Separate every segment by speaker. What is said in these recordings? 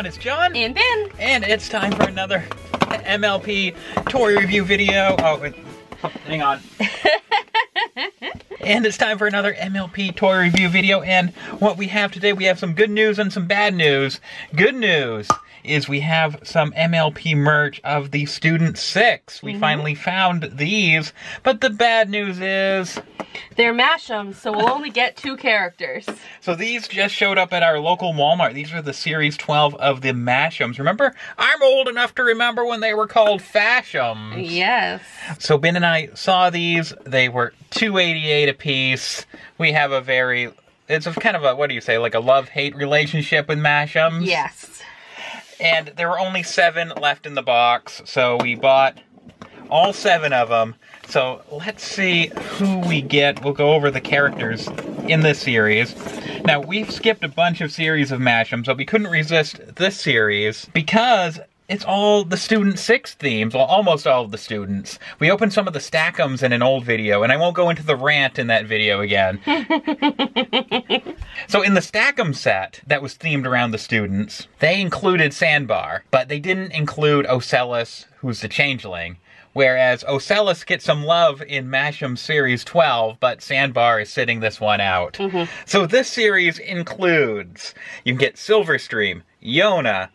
Speaker 1: everyone, it's Jon.
Speaker 2: And Bin.
Speaker 1: And it's time for another MLP toy review video. Oh, hang on. and it's time for another MLP toy review video. And what we have today, we have some good news and some bad news. Good news is we have some MLP merch of the Student 6. We mm -hmm. finally found these. But the bad news is...
Speaker 2: They're Mash'ems, so we'll only get two characters.
Speaker 1: So these just showed up at our local Walmart. These are the Series 12 of the Mash'ems. Remember? I'm old enough to remember when they were called Fash'ems.
Speaker 2: Yes.
Speaker 1: So Bin and I saw these. They were 288 a piece. We have a very... It's a kind of a, what do you say, like a love-hate relationship with Mash'ems?
Speaker 2: Yes.
Speaker 1: And there were only seven left in the box, so we bought all seven of them. So let's see who we get. We'll go over the characters in this series. Now, we've skipped a bunch of series of Mash'ems, but we couldn't resist this series because it's all the student six themes, well, almost all of the students. We opened some of the Stack'ems in an old video, and I won't go into the rant in that video again. so in the Stack'em set that was themed around the students, they included Sandbar, but they didn't include Ocellus, who's the changeling. Whereas Ocellus gets some love in Mash'em Series 12, but Sandbar is sitting this one out. Mm -hmm. So this series includes, you get Silverstream, Yona,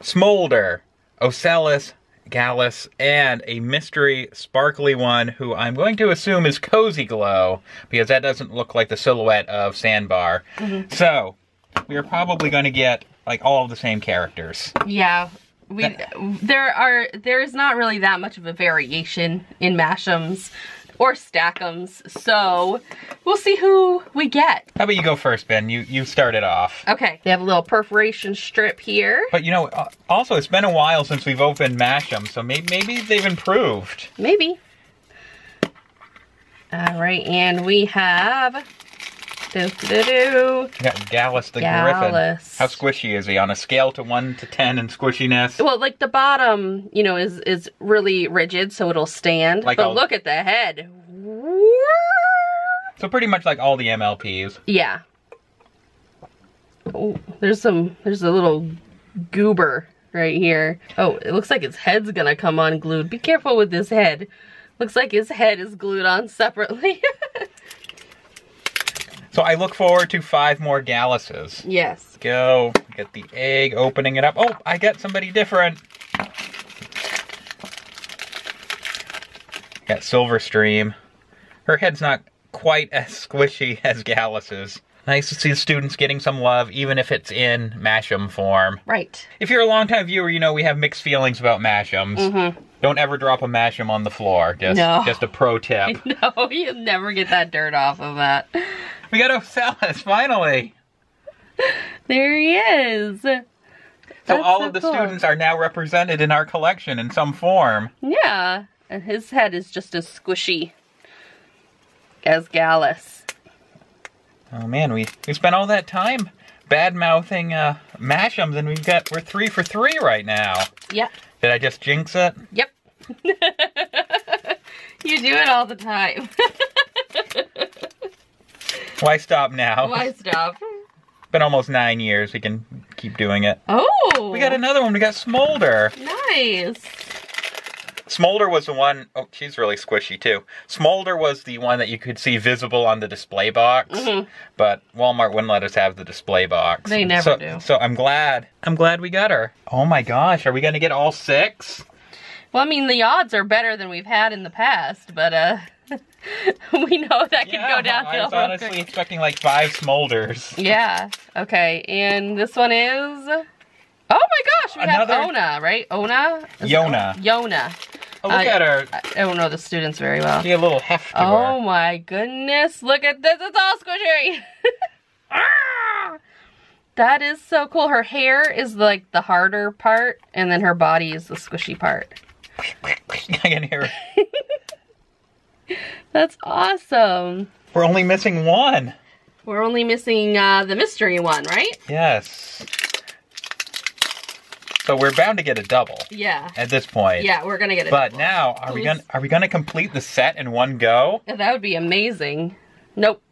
Speaker 1: Smolder, Ocellus, Gallus, and a mystery sparkly one who I'm going to assume is Cozy Glow, because that doesn't look like the silhouette of Sandbar. Mm -hmm. So, we are probably going to get like all of the same characters.
Speaker 2: Yeah. We there are there is not really that much of a variation in Mash'ems or Stack'ems. So we'll see who we get.
Speaker 1: How about you go first, Bin? You you start it off.
Speaker 2: Okay. They have a little perforation strip here.
Speaker 1: But you know, uh, also it's been a while since we've opened Mash'em, so maybe maybe they've improved.
Speaker 2: Maybe. All right, and we have do, do,
Speaker 1: do. Got Gallus the Gallus. Griffin. How squishy is he on a scale to 1 to 10 in squishiness?
Speaker 2: Well, like the bottom, you know, is is really rigid so it'll stand. Like but all... look at the head.
Speaker 1: So pretty much like all the MLPs.
Speaker 2: Yeah. Oh, there's some there's a little goober right here. Oh, it looks like his head's gonna come unglued. Be careful with this head. Looks like his head is glued on separately.
Speaker 1: So I look forward to five more Galluses.
Speaker 2: Yes.
Speaker 1: Go. Get the egg, opening it up. Oh, I get somebody different. Got Silverstream. Her head's not quite as squishy as Gallus's. Nice to see the students getting some love, even if it's in Mash'em form.
Speaker 2: Right.
Speaker 1: If you're a longtime viewer, you know we have mixed feelings about Mash'ems. Mm -hmm. Don't ever drop a Mash'em on the floor. Just, no. just a pro tip.
Speaker 2: No, you'll never get that dirt off of that.
Speaker 1: We got Ocellus, finally.
Speaker 2: There he is.
Speaker 1: So That's all so of the cool. students are now represented in our collection in some form.
Speaker 2: Yeah, and his head is just as squishy as Gallus.
Speaker 1: Oh man, we we spent all that time bad mouthing uh, Mash'ems, and we've got we're three for three right now.
Speaker 2: Yep.
Speaker 1: Did I just jinx it?
Speaker 2: Yep. you do it all the time.
Speaker 1: Why stop now?
Speaker 2: Why stop?
Speaker 1: Been almost nine years. We can keep doing it.
Speaker 2: Oh.
Speaker 1: We got another one. We got Smolder.
Speaker 2: Nice.
Speaker 1: Smolder was the one, oh, she's really squishy too. Smolder was the one that you could see visible on the display box, mm -hmm. but Walmart wouldn't let us have the display box.
Speaker 2: They never
Speaker 1: so,
Speaker 2: do.
Speaker 1: So I'm glad. I'm glad we got her. Oh my gosh, are we going to get all six?
Speaker 2: Well, I mean, the odds are better than we've had in the past, but, uh... we know that could yeah, go downhill. I
Speaker 1: was honestly expecting like five smolders.
Speaker 2: Yeah. Okay. And this one is. Oh my gosh, we Another... have Ona, right? Ona?
Speaker 1: Is Yona.
Speaker 2: Yona.
Speaker 1: Oh, look uh, at her.
Speaker 2: I don't know the students very well.
Speaker 1: She a little heft
Speaker 2: Oh her. my goodness. Look at this. It's all squishy. ah! That is so cool. Her hair is like the harder part, and then her body is the squishy part.
Speaker 1: I can hear her.
Speaker 2: That's awesome.
Speaker 1: We're only missing one.
Speaker 2: We're only missing uh, the mystery one, right?
Speaker 1: Yes. So we're bound to get a double.
Speaker 2: Yeah.
Speaker 1: At this point.
Speaker 2: Yeah, we're gonna get
Speaker 1: a
Speaker 2: but
Speaker 1: double. now, are Please. we gonna are we gonna complete the set in one go?
Speaker 2: That would be amazing. Nope.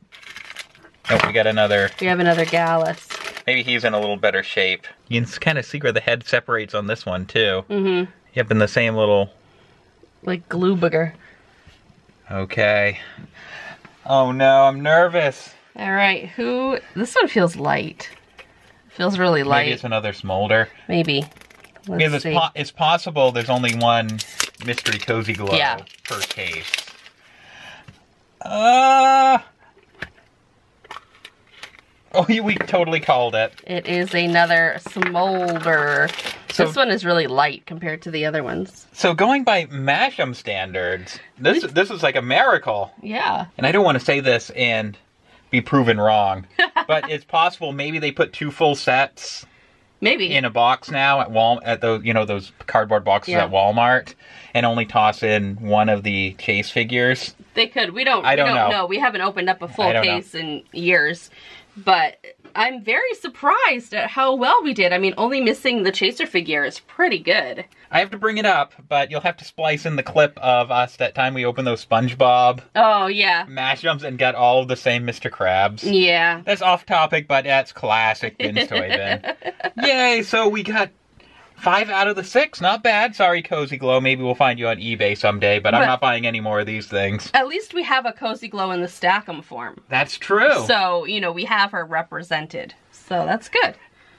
Speaker 1: Nope, we got another.
Speaker 2: We have another Gallus.
Speaker 1: Maybe he's in a little better shape. You can kind of see where the head separates on this one too.
Speaker 2: Mm-hmm.
Speaker 1: Yep, in the same little.
Speaker 2: Like glue booger.
Speaker 1: Okay. Oh no, I'm nervous.
Speaker 2: All right, who? This one feels light. Feels really light.
Speaker 1: Maybe it's another smolder.
Speaker 2: Maybe.
Speaker 1: Because it's, po- it's possible there's only one mystery cozy glow
Speaker 2: Yeah.
Speaker 1: per case. Uh. Oh, we we totally called it.
Speaker 2: It is another smolder.
Speaker 1: So-
Speaker 2: this one is really light compared to the other ones.
Speaker 1: So going by Mash'em standards, this this is like a miracle.
Speaker 2: Yeah.
Speaker 1: And I don't want to say this and be proven wrong, but it's possible maybe they put two full sets
Speaker 2: Maybe.
Speaker 1: in a box now at Wal at those you know those cardboard boxes
Speaker 2: Yeah.
Speaker 1: at Walmart, and only toss in one of the chase figures.
Speaker 2: They could. We don't.
Speaker 1: I
Speaker 2: we
Speaker 1: don't
Speaker 2: don't
Speaker 1: know.
Speaker 2: We haven't opened up a full
Speaker 1: don't know.
Speaker 2: case in years, but I'm very surprised at how well we did. I mean, only missing the chaser figure is pretty good.
Speaker 1: I have to bring it up, but you'll have to splice in the clip of us that time we opened those SpongeBob
Speaker 2: Oh yeah,
Speaker 1: Mash'ems and got all of the same Mr. Krabs.
Speaker 2: yeah.
Speaker 1: That's off topic, but that's classic Bin's Toy Bin. Yay! So we got five out of the six. Not bad. Sorry, Cozy Glow. Maybe we'll find you on eBay someday, but I'm not buying any more of these things.
Speaker 2: At least we have a cozy glow in the Stack'em form,
Speaker 1: That's true.
Speaker 2: so you know we have her represented. So that's good.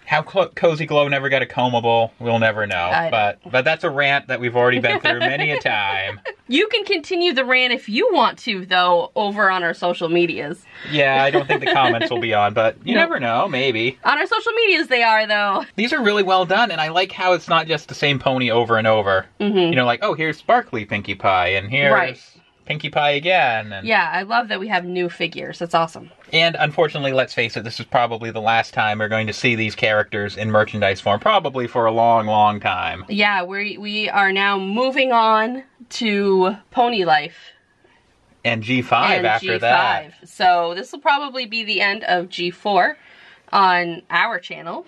Speaker 1: How Cozy Glow never got a combable, we'll never know.
Speaker 2: I-
Speaker 1: but but that's a rant that we've already been through many a time.
Speaker 2: You can continue the rant if you want to, though, over on our social medias.
Speaker 1: Yeah, I don't think the comments will be on, but you
Speaker 2: No.
Speaker 1: never know. Maybe
Speaker 2: On our social medias, they are though.
Speaker 1: these are really well done, and I like how it's not just the same pony over and over.
Speaker 2: hmm
Speaker 1: You know, like oh, here's Sparkly Pinkie Pie, and here's
Speaker 2: Right.
Speaker 1: Pinkie Pie again. And,
Speaker 2: Yeah, I love that we have new figures. That's awesome.
Speaker 1: and unfortunately, let's face it, this is probably the last time we're going to see these characters in merchandise form, probably for a long, long time.
Speaker 2: Yeah, we we are now moving on to Pony Life
Speaker 1: And G5
Speaker 2: and
Speaker 1: after
Speaker 2: G5.
Speaker 1: that.
Speaker 2: So this will probably be the end of G4 on our channel.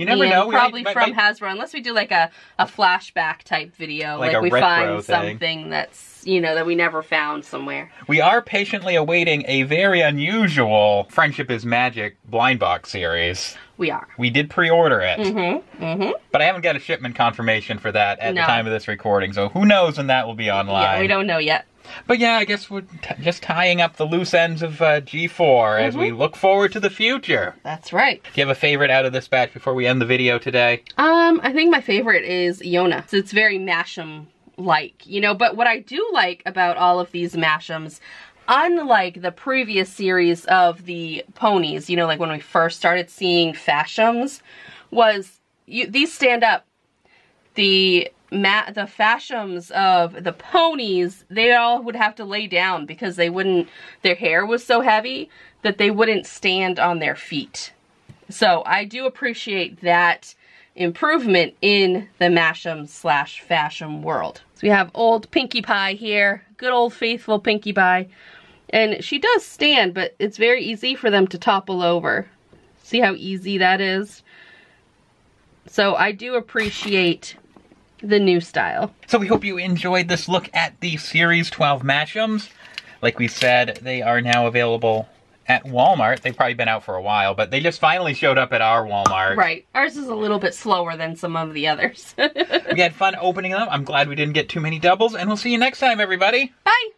Speaker 1: You never know. we
Speaker 2: Probably
Speaker 1: might-
Speaker 2: from
Speaker 1: might-
Speaker 2: Hasbro, unless we do like a, a flashback type video,
Speaker 1: Like
Speaker 2: like, we find
Speaker 1: thing.
Speaker 2: something that's you know that we never found somewhere.
Speaker 1: We are patiently awaiting a very unusual Friendship is Magic blind box series.
Speaker 2: We are.
Speaker 1: We did pre-order it,
Speaker 2: Mm-hmm. Mm-hmm.
Speaker 1: but I haven't got a shipment confirmation for that at the time of this recording, so who knows when that will be online.
Speaker 2: Yeah, we don't know yet.
Speaker 1: But yeah, I guess we're t- just tying up the loose ends of uh, G4 as
Speaker 2: Mm-hmm.
Speaker 1: we look forward to the future.
Speaker 2: That's right.
Speaker 1: Do you have a favorite out of this batch before we end the video today?
Speaker 2: Um, I think my favorite is Yona. So it's very Mash'em like, you know, but what I do like about all of these Mash'ems, unlike the previous series of the ponies, you know, like when we first started seeing Fash'ems, was you these stand up. The the Fash'ems of the ponies, they all would have to lay down because they wouldn't their hair was so heavy that they wouldn't stand on their feet. So I do appreciate that improvement in the Mash'em slash Fash'em world. So we have old Pinkie Pie here, good old faithful Pinkie Pie. And she does stand, but it's very easy for them to topple over. See how easy that is? So I do appreciate the new style.
Speaker 1: So we hope you enjoyed this look at the Series 12 Mash'ems. Like we said, they are now available at Walmart. They've probably been out for a while, but they just finally showed up at our Walmart.
Speaker 2: Right. Ours is a little bit slower than some of the others.
Speaker 1: We had fun opening them. I'm glad we didn't get too many doubles, and we'll see you next time, everybody.
Speaker 2: Bye!